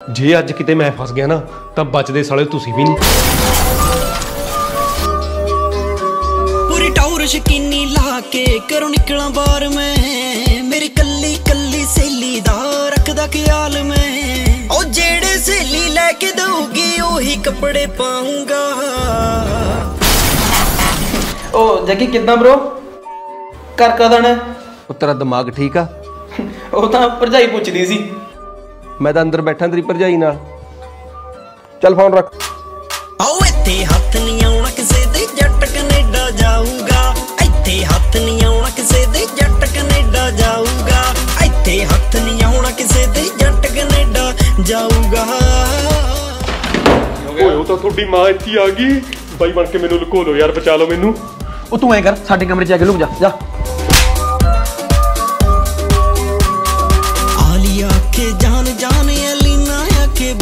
ਜੇ ਅੱਜ ਕਿਤੇ ਮੈਂ ਫਸ ਗਿਆ ਨਾ ਤਾਂ ਬਚਦੇ ਸਾਲੇ ਤੁਸੀਂ ਵੀ ਨਹੀਂ ਪੂਰੀ ਟੌਰ ਸ਼ਕੀਨੀ ਲਾ ਕੇ ਕਰੋ ਨਿਕਲਾਂ ਬਾਹਰ ਮੈਂ। ਮੇਰੀ ਕੱਲੀ ਕੱਲੀ ਸਹੇਲੀ ਦਾ ਰੱਖਦਾ ਖਿਆਲ ਮੈਂ। ਉਹ ਜਿਹੜੇ ਸਹੇਲੀ ਲੈ ਕੇ ਦਊਗੀ ਉਹੀ ਕੱਪੜੇ ਪਾਉਂਗਾ ਉਹ ਜੱਗੀ ਕਿੱਦਾਂ ਬ్రో ਕਰ ਕਦਣ ਉਹ ਤੇਰਾ ਦਿਮਾਗ ਠੀਕ ਆ? ਉਹ ਤਾਂ ਭਰਜਾਈ ਪੁੱਛਦੀ ਸੀ। ਮੈਂ ਤਾਂ ਅੰਦਰ ਬੈਠਾ ਤੇਰੀ ਭਰਜਾਈ ਨਾਲ। ਚੱਲ ਫੋਨ ਰੱਖ। ਆਓ ਇੱਥੇ ਹੱਥ ਨਹੀਂ ਆਉਣਾ ਕਿਸੇ ਦੇ ਜੱਟ ਕੈਨੇਡਾ ਜਾਊਗਾ। ਇੱਥੇ ਹੱਥ ਨਹੀਂ ਆਉਣਾ ਕਿਸੇ ਦੇ ਜੱਟ ਕੈਨੇਡਾ ਜਾਊਗਾ। ਇੱਥੇ ਹੱਥ ਨਹੀਂ ਆਉਣਾ ਕਿਸੇ ਦੇ ਜੱਟ ਕੈਨੇਡਾ ਜਾਊਗਾ। ਓਏ ਉਹ ਤਾਂ ਤੁਹਾਡੀ ਮਾਂ ਇੱਥੇ ਆ ਗਈ। ਬਾਈ ਬਣ ਕੇ ਮੈਨੂੰ ਲੁਕੋ ਲਓ ਯਾਰ ਬਚਾ ਲਓ ਮੈਨੂੰ। ਉਹ ਤੂੰ ਐ ਕਰ ਸਾਡੇ ਕਮਰੇ 'ਚ ਆ ਕੇ ਲੁਕ ਜਾ ਜਾ।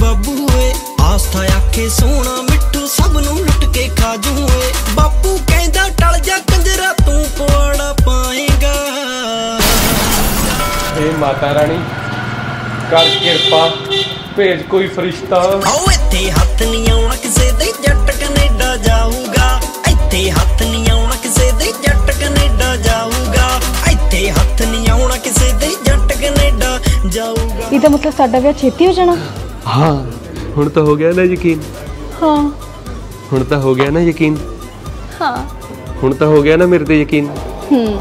ਬਾਬੂ ਏ ਆਸਥਾ ਆਕੇ ਸੋਹਣਾ ਮਿੱਠੂ ਸਭ ਨੂੰ ਲੁੱਟ ਕੇ ਖਾ ਜੂਏ ਬਾਪੂ ਕਹਿੰਦਾ ਟਲ ਜਾ ਕੰਜਰਾ ਤੂੰ ਪਵਾੜਾ ਪਾਏਗਾ। ਏ ਮਾਤਾ ਰਾਣੀ ਕਰ ਕਿਰਪਾ ਭੇਜ ਕੋਈ ਫਰਿਸ਼ਤਾ। ਆਓ ਇੱਥੇ ਹੱਥ ਨਹੀਂ ਆਉਣਾ ਕਿਸੇ ਦੇ ਜੱਟ ਕੈਨੇਡਾ ਜਾਊਗਾ। ਇੱਥੇ ਹੱਥ ਨਹੀਂ ਆਉਣਾ ਕਿਸੇ ਦੇ ਜੱਟ ਕੈਨੇਡਾ ਜਾਊਗਾ। ਇੱਥੇ ਹੱਥ ਨਹੀਂ ਆਉਣਾ ਕਿਸੇ ਦੇ ਜੱਟ ਕੈਨੇਡਾ ਇਹਦਾ ਮਤਲਬ ਸਾਡਾ ਵਿਆਹ ਛੇਤੀ ਹੋ ਜਾਣਾ? ਹਾਂ ਹੁਣ ਤਾਂ ਹੋ ਗਿਆ ਨਾ ਯਕੀਨ। ਹਾਂ। ਹੁਣ ਤਾਂ ਹੋ ਗਿਆ ਨਾ ਯਕੀਨ। ਹਾਂ। ਹੁਣ ਤਾਂ ਹੋ ਗਿਆ ਨਾ ਮੇਰੇ ਤੇ ਯਕੀਨ। ਹੂੰ।